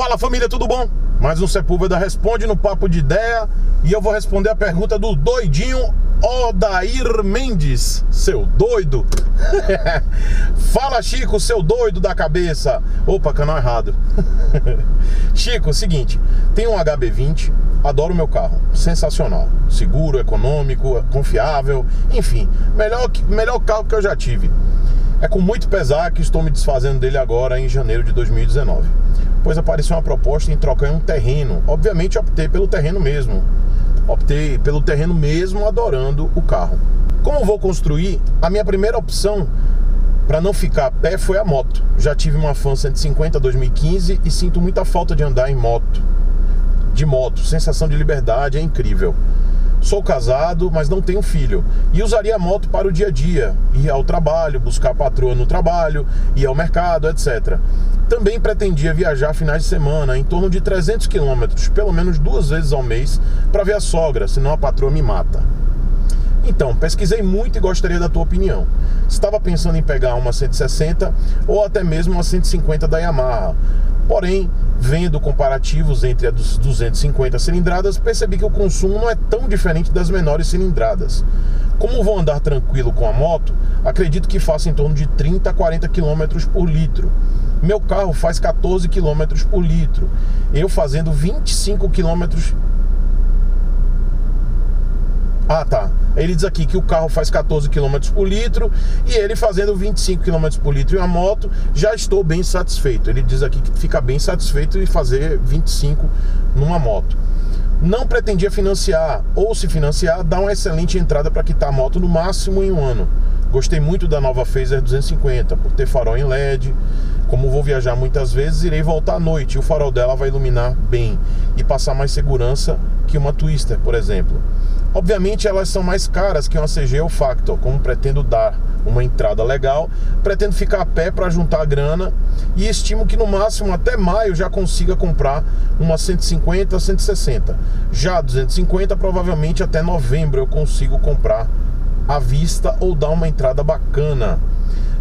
Fala família, tudo bom? Mais um Sepúlveda Responde no Papo de Ideia e eu vou responder a pergunta do doidinho Odair Mendes, seu doido. Fala Chico, seu doido da cabeça. Opa, canal errado. Chico, seguinte, tenho um HB20, adoro meu carro, sensacional, seguro, econômico, confiável, enfim, melhor, melhor carro que eu já tive. É com muito pesar que estou me desfazendo dele agora em janeiro de 2019 pois apareceu uma proposta em trocar um terreno. Obviamente optei pelo terreno mesmo. Optei pelo terreno mesmo, adorando o carro. Como vou construir, a minha primeira opção para não ficar a pé foi a moto. Já tive uma Fan 150 2015 e sinto muita falta de andar em moto. De moto, sensação de liberdade é incrível. Sou casado, mas não tenho filho. E usaria a moto para o dia a dia, ir ao trabalho, buscar a patroa no trabalho, ir ao mercado, etc. Também pretendia viajar finais de semana, em torno de 300 quilômetros, pelo menos duas vezes ao mês, para ver a sogra, senão a patroa me mata. Então, pesquisei muito e gostaria da tua opinião. Estava pensando em pegar uma 160 ou até mesmo uma 150 da Yamaha. Porém, vendo comparativos entre as 250 cilindradas, percebi que o consumo não é tão diferente das menores cilindradas. Como vou andar tranquilo com a moto, acredito que faça em torno de 30 a 40 km por litro. Meu carro faz 14 km por litro. Eu fazendo 25 km ah, tá. Ele diz aqui que o carro faz 14 km por litro e ele fazendo 25 km por litro em uma moto, já estou bem satisfeito. Ele diz aqui que fica bem satisfeito em fazer 25 numa moto. Não pretendia financiar, ou se financiar, dá uma excelente entrada para quitar a moto no máximo em um ano. Gostei muito da nova Phaser 250 por ter farol em LED. Como vou viajar muitas vezes, irei voltar à noite e o farol dela vai iluminar bem e passar mais segurança que uma Twister, por exemplo. Obviamente elas são mais caras que uma CG ou Factor, como pretendo dar uma entrada legal, pretendo ficar a pé para juntar a grana e estimo que no máximo até maio já consiga comprar uma 150, 160. Já 250 provavelmente até novembro eu consigo comprar à vista ou dar uma entrada bacana.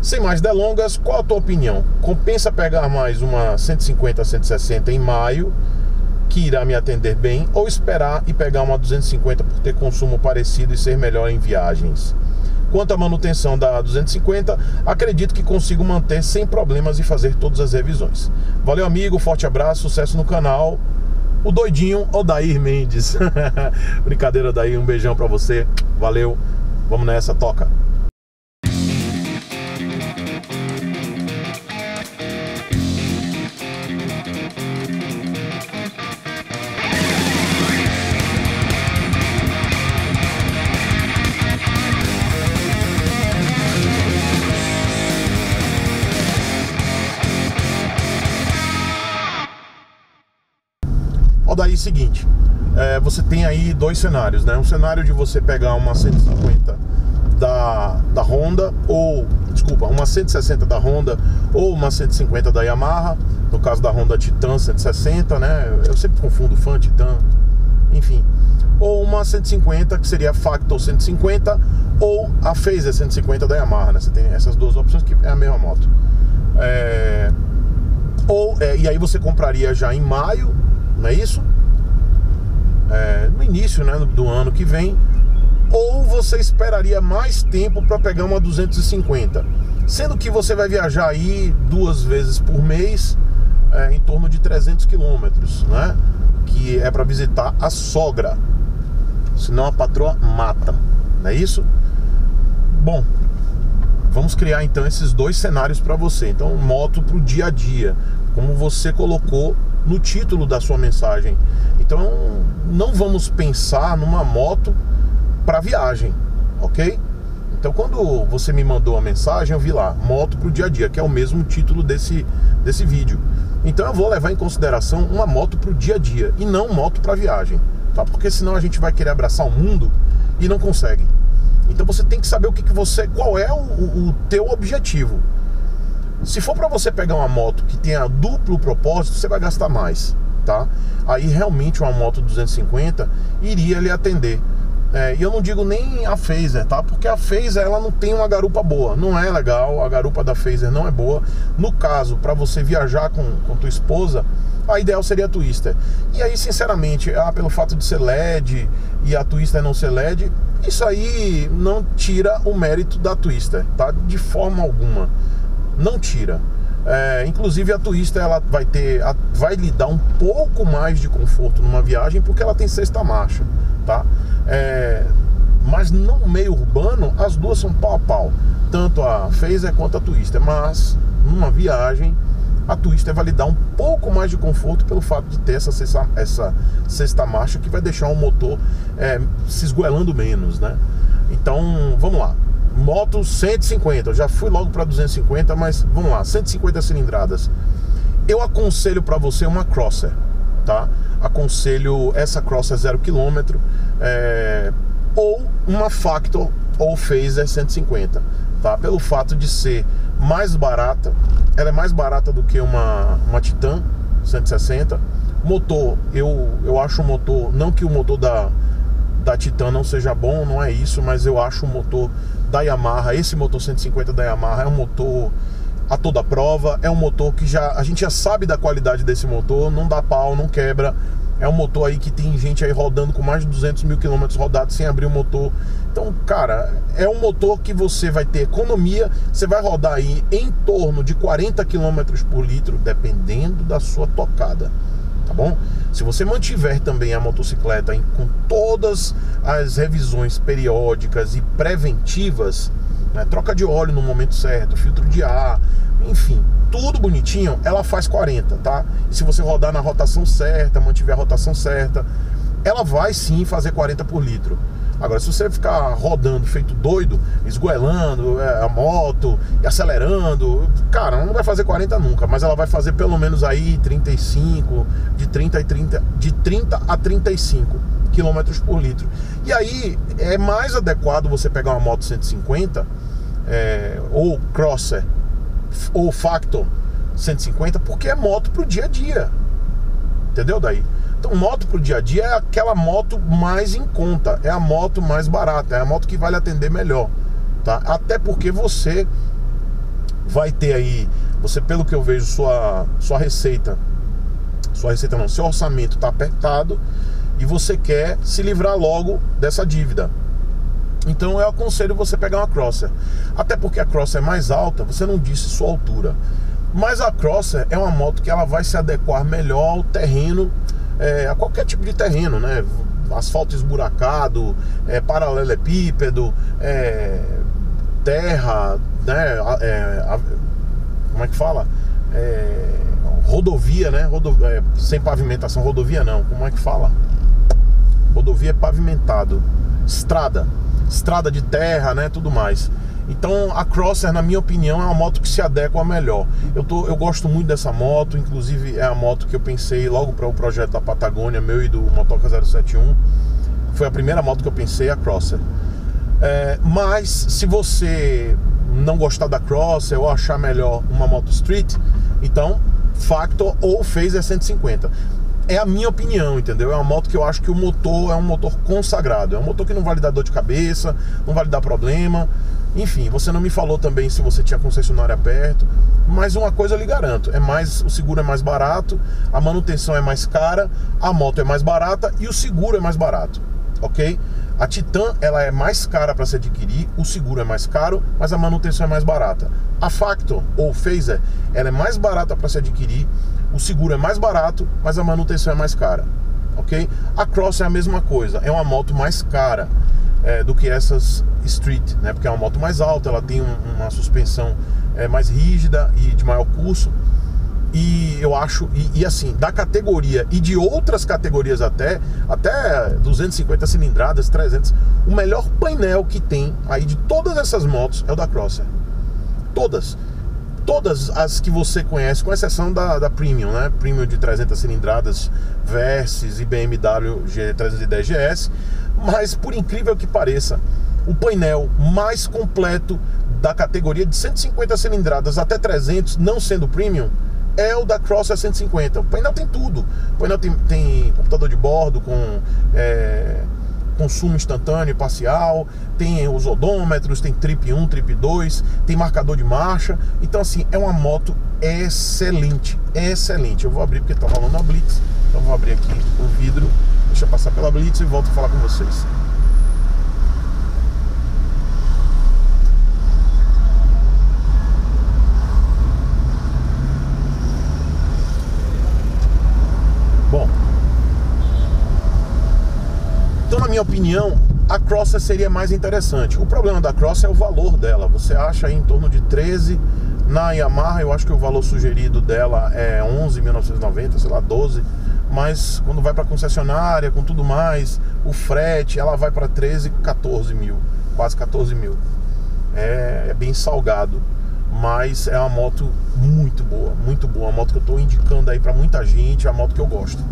Sem mais delongas, qual a tua opinião? Compensa pegar mais uma 150, 160 em maio? Que irá me atender bem ou esperar e pegar uma 250 por ter consumo parecido e ser melhor em viagens. Quanto à manutenção da 250, acredito que consigo manter sem problemas e fazer todas as revisões. Valeu, amigo, forte abraço, sucesso no canal. O doidinho Odair Mendes. Brincadeira, Odair, um beijão para você. Valeu. Vamos nessa, toca. Daí seguinte, é, você tem aí dois cenários, né? Um cenário de você pegar uma 150 da, da Honda ou, desculpa, uma 160 da Honda ou uma 150 da Yamaha, no caso da Honda Titan 160, né? Eu sempre confundo Fan, Titan, enfim. Ou uma 150 que seria a Factor 150 ou a Phaser 150 da Yamaha, né? Você tem essas duas opções que é a mesma moto. É... Ou, é, e aí você compraria já em maio não é isso? É, no início né, do ano que vem, ou você esperaria mais tempo para pegar uma 250, sendo que você vai viajar aí duas vezes por mês, é, em torno de 300 quilômetros, né? Que é para visitar a sogra, senão a patroa mata, não é isso? Bom, vamos criar então esses dois cenários para você. Então, moto para o dia a dia, como você colocou no título da sua mensagem. Então, não vamos pensar numa moto para viagem, ok? Então, quando você me mandou a mensagem, eu vi lá, moto para o dia a dia, que é o mesmo título desse, desse vídeo. Então, eu vou levar em consideração uma moto para o dia a dia e não moto para viagem, tá? Porque senão a gente vai querer abraçar o mundo e não consegue. Então, você tem que saber o que, que você, qual é o, o teu objetivo. Se for para você pegar uma moto que tenha duplo propósito, você vai gastar mais, tá? Aí realmente uma moto 250 iria lhe atender. É, e eu não digo nem a Phaser, tá? Porque a Phaser ela não tem uma garupa boa, não é legal, a garupa da Phaser não é boa. No caso, para você viajar com, com tua esposa, a ideal seria a Twister. E aí, sinceramente, ah, pelo fato de ser LED e a Twister não ser LED, isso aí não tira o mérito da Twister, tá? De forma alguma. Não tira. É, inclusive a Twister ela vai ter, vai lhe dar um pouco mais de conforto numa viagem porque ela tem sexta marcha, tá? É, mas no meio urbano, as duas são pau a pau. Tanto a Phaser quanto a Twister. Mas numa viagem, a Twister vai lhe dar um pouco mais de conforto pelo fato de ter essa sexta, essa sexta marcha que vai deixar o motor é, se esgoelando menos, né? Então, vamos lá. Moto 150, eu já fui logo para 250, mas vamos lá, 150 cilindradas. Eu aconselho para você uma Crosser, tá? Aconselho essa Crosser 0 km é, ou uma Factor ou Phaser 150, tá? Pelo fato de ser mais barata, ela é mais barata do que uma, uma Titan 160. Motor, eu, eu acho o motor, não que o motor da, da Titan não seja bom, não é isso, mas eu acho o motor da Yamaha, esse motor 150 da Yamaha é um motor a toda prova, é um motor que já a gente já sabe da qualidade desse motor, não dá pau, não quebra, é um motor aí que tem gente aí rodando com mais de 200 mil quilômetros rodados sem abrir o motor. Então, cara, é um motor que você vai ter economia, você vai rodar aí em torno de 40 quilômetros por litro, dependendo da sua tocada, tá bom? Se você mantiver também a motocicleta em, com todas as revisões periódicas e preventivas, né, troca de óleo no momento certo, filtro de ar, enfim, tudo bonitinho, ela faz 40, tá? E se você rodar na rotação certa, mantiver a rotação certa, ela vai sim fazer 40 por litro. Agora, se você ficar rodando feito doido, esgoelando é, a moto e acelerando, cara, não vai fazer 40 nunca, mas ela vai fazer pelo menos aí 35, de 30 a 30, de 30 a 35 km por litro. E aí é mais adequado você pegar uma moto 150 é, ou crosser ou Factor 150 porque é moto pro dia a dia. Entendeu daí? Então, moto pro dia a dia é aquela moto mais em conta, é a moto mais barata, é a moto que vai lhe atender melhor, tá? Até porque você vai ter aí, você pelo que eu vejo sua sua receita, sua receita não, seu orçamento tá apertado e você quer se livrar logo dessa dívida. Então eu aconselho você pegar uma Crosser. Até porque a Crosser é mais alta, você não disse sua altura. Mas a Crosser é uma moto que ela vai se adequar melhor ao terreno, é, a qualquer tipo de terreno, né? Asfalto esburacado, é, paralelepípedo, é, terra, né? É, a, como é que fala? É, rodovia, né? Rodo, é, sem pavimentação, rodovia não. Como é que fala? Rodovia é pavimentado. Estrada estrada de terra, né, tudo mais. Então a Crosser, na minha opinião, é uma moto que se adequa melhor. Eu, tô, eu gosto muito dessa moto, inclusive é a moto que eu pensei logo para o projeto da Patagônia, meu e do Motoca 071. Foi a primeira moto que eu pensei, a Crosser. É, mas se você não gostar da Crosser ou achar melhor uma moto street, então Factor ou Phaser 150 é a minha opinião, entendeu? É uma moto que eu acho que o motor é um motor consagrado. É um motor que não vai lhe dar dor de cabeça, não vai lhe dar problema. Enfim, você não me falou também se você tinha concessionária perto, mas uma coisa eu lhe garanto, é mais o seguro é mais barato, a manutenção é mais cara, a moto é mais barata e o seguro é mais barato, ok? A Titan ela é mais cara para se adquirir, o seguro é mais caro, mas a manutenção é mais barata. A Factor ou Phaser ela é mais barata para se adquirir, o seguro é mais barato, mas a manutenção é mais cara, ok? A Cross é a mesma coisa, é uma moto mais cara é, do que essas Street, né? Porque é uma moto mais alta, ela tem um, uma suspensão é, mais rígida e de maior curso. E eu acho, e, e, assim, da categoria e de outras categorias até, até 250 cilindradas, 300, o melhor painel que tem aí de todas essas motos é o da Crosser. Todas todas as que você conhece, com exceção da, da Premium, né? Premium de 300 cilindradas, Versys e BMW G310 GS. Mas por incrível que pareça, o painel mais completo da categoria de 150 cilindradas até 300, não sendo Premium, é o da Cross 150. O painel tem tudo. O painel tem, tem computador de bordo com, é, consumo instantâneo e parcial, tem os odômetros, tem trip 1, trip 2, tem marcador de marcha. Então, assim, é uma moto excelente, excelente. Eu vou abrir porque tá rolando a Blitz, então vou abrir aqui o vidro, deixa eu passar pela Blitz e volto a falar com vocês. Minha opinião, a Crosser seria mais interessante. O problema da Crosser é o valor dela. Você acha em torno de 13 na Yamaha, eu acho que o valor sugerido dela é 11.990, sei lá, 12. Mas quando vai para concessionária, com tudo mais, o frete, ela vai para 13, 14 mil, quase 14 mil. É, é, bem salgado, mas é uma moto muito boa, muito boa. Moto que eu estou indicando aí para muita gente, é a moto que eu gosto.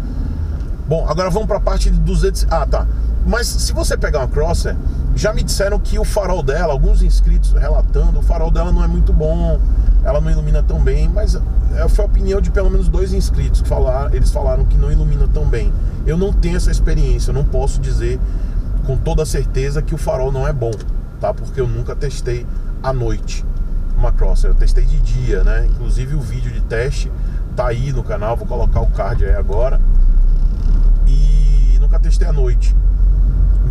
Bom, agora vamos para a parte de 200. Ah, tá. Mas se você pegar uma Crosser, já me disseram que o farol dela, alguns inscritos relatando, o farol dela não é muito bom, ela não ilumina tão bem, mas é, foi a opinião de pelo menos dois inscritos que falaram, eles falaram que não ilumina tão bem. Eu não tenho essa experiência, eu não posso dizer com toda certeza que o farol não é bom, tá? Porque eu nunca testei à noite uma Crosser, eu testei de dia, né? Inclusive o vídeo de teste tá aí no canal, vou colocar o card aí agora. E nunca testei à noite.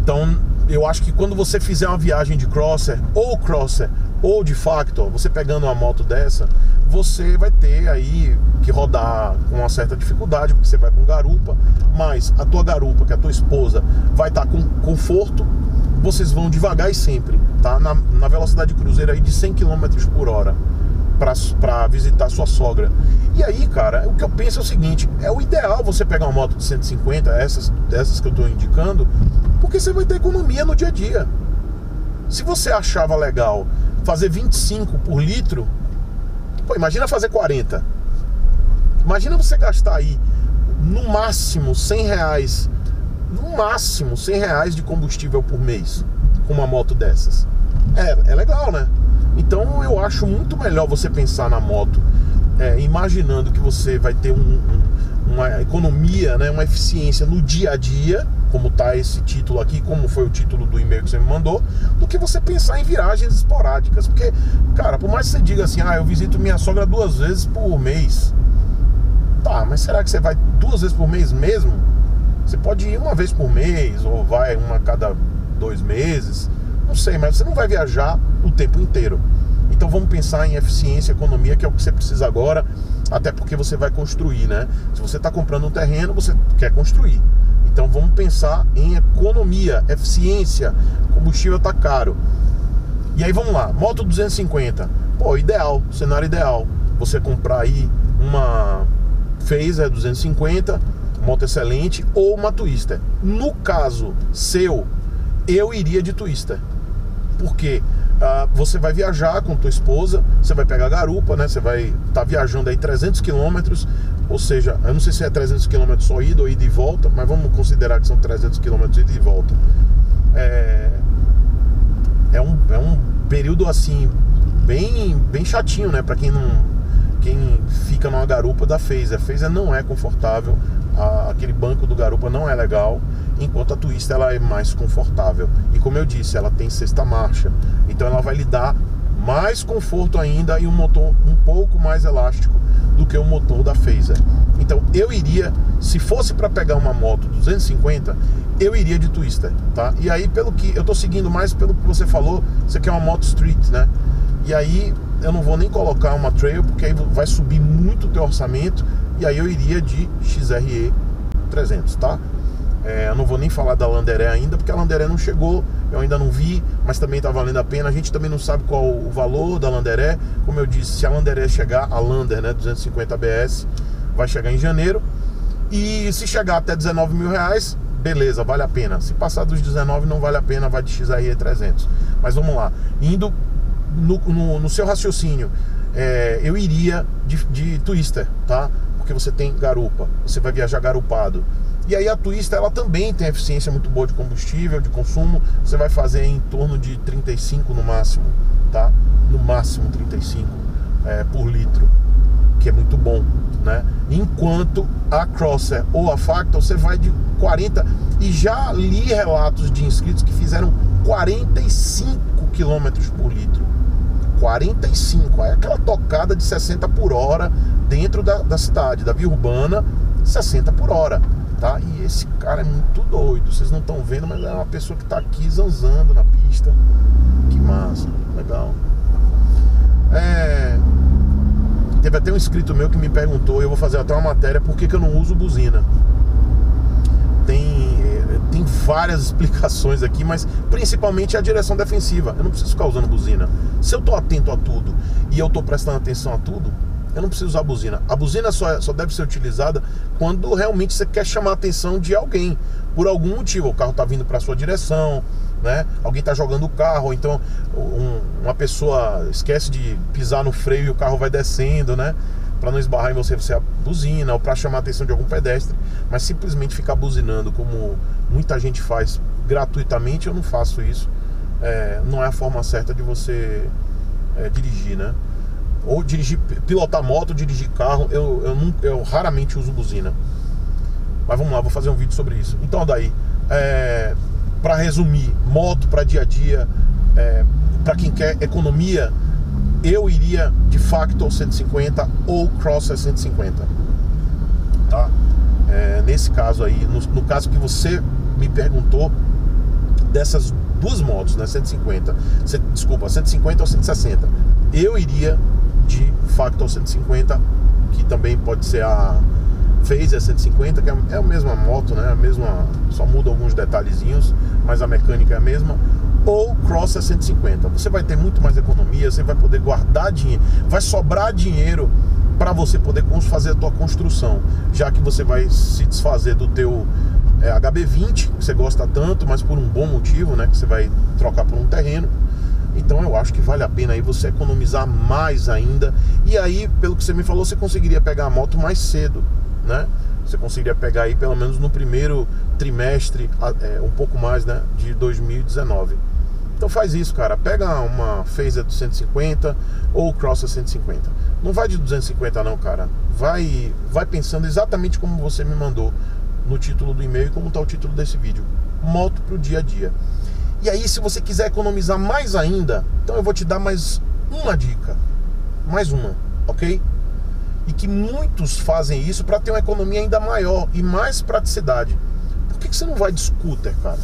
Então, eu acho que quando você fizer uma viagem de crosser, ou crosser, ou de facto, você pegando uma moto dessa, você vai ter aí que rodar com uma certa dificuldade, porque você vai com garupa, mas a tua garupa, que é a tua esposa, vai estar tá com conforto, vocês vão devagar e sempre, tá? Na, na velocidade cruzeiro aí de 100 km por hora para visitar sua sogra. E aí, cara, o que eu penso é o seguinte: é o ideal você pegar uma moto de 150, essas, essas que eu estou indicando, porque você vai ter economia no dia a dia. Se você achava legal fazer 25 por litro, pô, imagina fazer 40. Imagina você gastar aí no máximo 100 reais, no máximo 100 reais de combustível por mês com uma moto dessas. É, é legal, né? Então eu acho muito melhor você pensar na moto é, imaginando que você vai ter um, um, uma economia, né, uma eficiência no dia a dia, como está esse título aqui, como foi o título do e-mail que você me mandou, do que você pensar em viagens esporádicas. Porque, cara, por mais que você diga assim, ah, eu visito minha sogra duas vezes por mês. Tá, mas será que você vai duas vezes por mês mesmo? Você pode ir uma vez por mês, ou vai uma cada dois meses. Sei, mas você não vai viajar o tempo inteiro. Então vamos pensar em eficiência, economia, que é o que você precisa agora, até porque você vai construir, né? Se você está comprando um terreno, você quer construir. Então vamos pensar em economia, eficiência. Combustível está caro. E aí vamos lá, moto 250. Pô, ideal, cenário ideal. Você comprar aí uma Phaser 250, moto excelente, ou uma Twister. No caso seu, eu iria de Twister. Porque ah, você vai viajar com tua esposa, você vai pegar garupa, né? Você vai estar tá viajando aí 300 quilômetros, ou seja, eu não sei se é 300 quilômetros só ida ou ida e volta, mas vamos considerar que são 300 quilômetros ida e volta. É, é, um, é um período assim, bem, bem chatinho, né? Para quem não quem fica numa garupa da Phaser. A Phaser não é confortável, a, aquele banco do garupa não é legal enquanto a Twist ela é mais confortável. E como eu disse, ela tem sexta marcha, então ela vai lhe dar mais conforto ainda e um motor um pouco mais elástico do que o motor da Phaser. Então eu iria, se fosse para pegar uma moto 250, eu iria de Twister, tá? E aí pelo que eu tô seguindo mais pelo que você falou, você quer uma moto street, né? E aí eu não vou nem colocar uma trail porque aí vai subir muito o teu orçamento e aí eu iria de XRE 300, tá? É, eu não vou nem falar da Landeré ainda, porque a Landeré não chegou, eu ainda não vi, mas também está valendo a pena. A gente também não sabe qual o valor da Landeré. Como eu disse, se a Landeré chegar, a Lander, né, 250 ABS, vai chegar em janeiro. E se chegar até 19 mil reais, beleza, vale a pena. Se passar dos 19, não vale a pena, vai de XRE 300. Mas vamos lá, indo no, no, no seu raciocínio, é, eu iria de, de Twister, tá? Porque você tem garupa, você vai viajar garupado. E aí a Twister ela também tem eficiência muito boa de combustível, de consumo. Você vai fazer em torno de 35 no máximo, tá? No máximo 35 é, por litro que é muito bom, né? Enquanto a Crosser ou a Factor você vai de 40 e já li relatos de inscritos que fizeram 45 km por litro. 45, é aquela tocada de 60 por hora dentro da, da cidade, da via urbana, 60 por hora, tá? E esse cara é muito doido, vocês não estão vendo, mas é uma pessoa que está aqui zanzando na pista. Que massa, legal. É, Teve até um inscrito meu que me perguntou, eu vou fazer até uma matéria, por que, que eu não uso buzina. Várias explicações aqui, mas principalmente a direção defensiva. Eu não preciso ficar usando buzina. Se eu estou atento a tudo e eu estou prestando atenção a tudo, eu não preciso usar a buzina. A buzina só, só deve ser utilizada quando realmente você quer chamar a atenção de alguém, por algum motivo. O carro está vindo para sua direção, né? Alguém está jogando o carro, ou então um, uma pessoa esquece de pisar no freio e o carro vai descendo, né? Para não esbarrar em você, você buzina, ou para chamar a atenção de algum pedestre. Mas simplesmente ficar buzinando, como muita gente faz gratuitamente, eu não faço isso. É, não é a forma certa de você é, dirigir, né? Ou dirigir, pilotar moto, dirigir carro, eu, eu, eu raramente uso buzina. Mas vamos lá, vou fazer um vídeo sobre isso. Então, daí, é, para resumir, moto para dia a dia, é, para quem quer economia, eu iria de Factor 150 ou Crosser 150. Tá? É, nesse caso aí, no, no, caso que você me perguntou, dessas duas motos, né, 150, c, desculpa, 150 ou 160, eu iria de Factor 150, que também pode ser a Phaser 150, que é, é a mesma moto, né, a mesma, só muda alguns detalhezinhos, mas a mecânica é a mesma, ou Crosser 150. Você vai ter muito mais economia, você vai poder guardar dinheiro, vai sobrar dinheiro para você poder fazer a tua construção, já que você vai se desfazer do teu é, HB20, que você gosta tanto, mas por um bom motivo, né, que você vai trocar por um terreno. Então eu acho que vale a pena aí você economizar mais ainda. E aí, pelo que você me falou, você conseguiria pegar a moto mais cedo, né? Você conseguiria pegar aí pelo menos no primeiro trimestre, é, um pouco mais, né, de 2019. Então faz isso, cara. Pega uma Phaser de 150 ou Crosser 150. Não vai de 250 não, cara. Vai, vai pensando exatamente como você me mandou no título do e-mail e como está o título desse vídeo. Moto pro dia a dia. E aí, se você quiser economizar mais ainda, então eu vou te dar mais uma dica. Mais uma, ok? e que muitos fazem isso para ter uma economia ainda maior e mais praticidade. Por que, que você não vai de scooter, cara?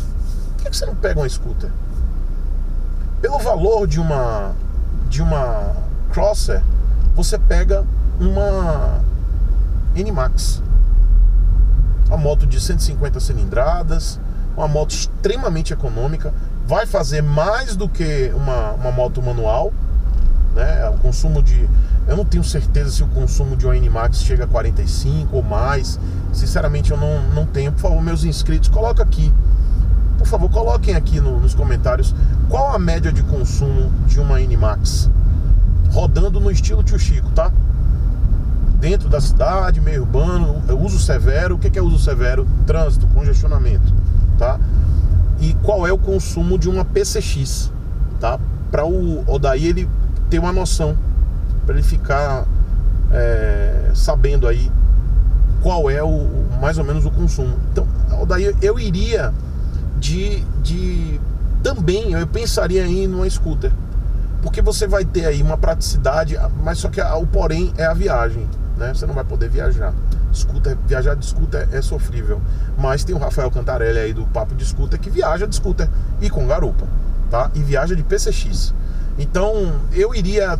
Por que, que você não pega uma scooter? Pelo valor de uma de uma Crosser, você pega uma N-Max, uma moto de 150 cilindradas, uma moto extremamente econômica, vai fazer mais do que uma, uma moto manual, né? O consumo de eu não tenho certeza se o consumo de ON Max chega a 45 ou mais. Sinceramente, eu não, não tenho. Por favor, meus inscritos, coloca aqui. Por favor, coloquem aqui no, nos comentários qual a média de consumo de uma Max rodando no estilo Tio Chico, tá? Dentro da cidade, meio urbano, uso severo. O que é uso severo? Trânsito, congestionamento, tá? E qual é o consumo de uma PCX, tá? Para o Odaí ele ter uma noção para ele ficar é, sabendo aí qual é o mais ou menos o consumo. Então, daí eu iria de, de também eu pensaria em numa scooter, porque você vai ter aí uma praticidade, mas só que o porém é a viagem, né? Você não vai poder viajar. Scooter, viajar de scooter é sofrível, mas tem o Rafael Cantarelli aí do Papo de Scooter que viaja de scooter e com garupa, tá? E viaja de PCX. Então, eu iria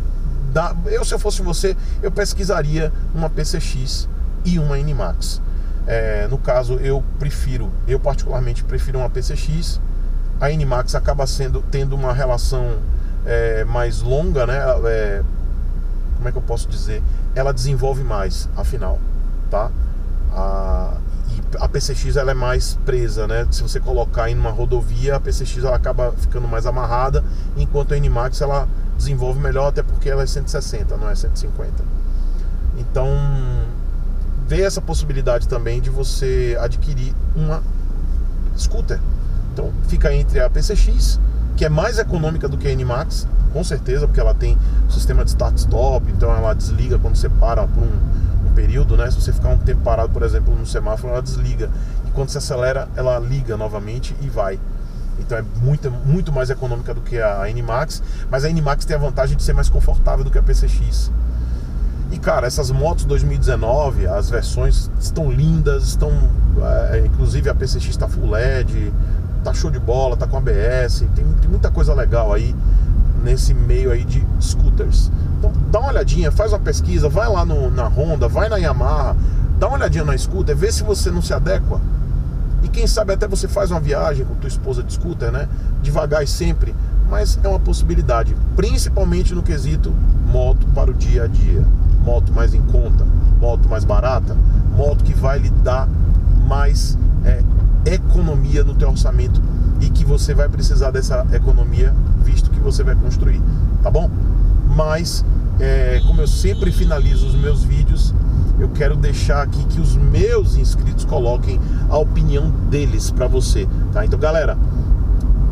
da, eu, se eu fosse você, eu pesquisaria uma PCX e uma NMAX. É, no caso, eu prefiro, eu particularmente prefiro uma PCX. A NMAX acaba sendo tendo uma relação é, mais longa, né? É, como é que eu posso dizer? Ela desenvolve mais, afinal, tá? A, a PCX ela é mais presa, né? Se você colocar em uma rodovia, a PCX ela acaba ficando mais amarrada, enquanto a NMAX ela desenvolve melhor, até porque ela é 160, não é 150. Então, vê essa possibilidade também de você adquirir uma scooter. Então, fica entre a PCX que é mais econômica do que a Animax, com certeza, porque ela tem sistema de start-stop, então ela desliga quando você para por um, um, período, né? Se você ficar um tempo parado, por exemplo, no semáforo, ela desliga. E quando você acelera, ela liga novamente e vai. Então é muito, muito mais econômica do que a Animax, mas a Animax tem a vantagem de ser mais confortável do que a PCX. E cara, essas motos 2019, as versões estão lindas, estão. É, inclusive a PCX está full LED, tá show de bola, tá com ABS, tem, tem muita coisa legal aí nesse meio aí de scooters. Então dá uma olhadinha, faz uma pesquisa, vai lá no, na Honda, vai na Yamaha, dá uma olhadinha na scooter, vê se você não se adequa. E quem sabe até você faz uma viagem com tua esposa de scooter, né? Devagar e sempre, mas é uma possibilidade, principalmente no quesito moto para o dia a dia. Moto mais em conta, moto mais barata, moto que vai lhe dar mais é, economia no teu orçamento e que você vai precisar dessa economia visto que você vai construir, tá bom? Mas é, como eu sempre finalizo os meus vídeos, eu quero deixar aqui que os meus inscritos coloquem a opinião deles para você, tá? Então, galera,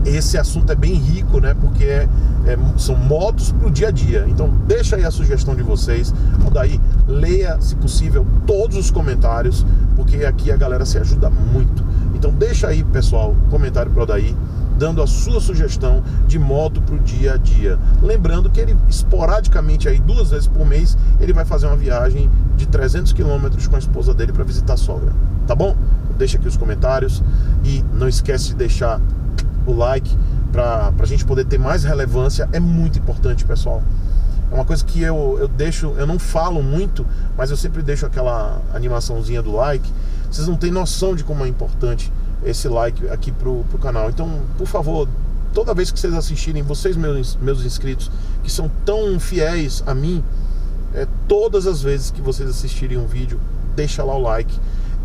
esse assunto é bem rico, né? Porque é, é, são motos para o dia a dia. Então deixa aí a sugestão de vocês. Daí leia, se possível, todos os comentários, porque aqui a galera se ajuda muito. Então deixa aí, pessoal, comentário para Daí dando a sua sugestão de moto para o dia a dia. Lembrando que ele esporadicamente aí duas vezes por mês ele vai fazer uma viagem de 300 quilômetros com a esposa dele para visitar a sogra. Tá bom? Deixa aqui os comentários e não esquece de deixar o like para a gente poder ter mais relevância. É muito importante, pessoal. É uma coisa que eu, eu deixo, eu não falo muito, mas eu sempre deixo aquela animaçãozinha do like. Vocês não têm noção de como é importante esse like aqui pro, pro canal. Então, por favor, toda vez que vocês assistirem, vocês meus, meus inscritos, que são tão fiéis a mim, é, todas as vezes que vocês assistirem um vídeo, deixa lá o like.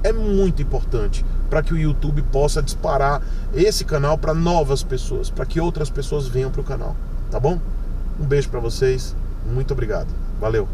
É muito importante para que o YouTube possa disparar esse canal para novas pessoas, para que outras pessoas venham para o canal, tá bom? Um beijo para vocês, muito obrigado, valeu.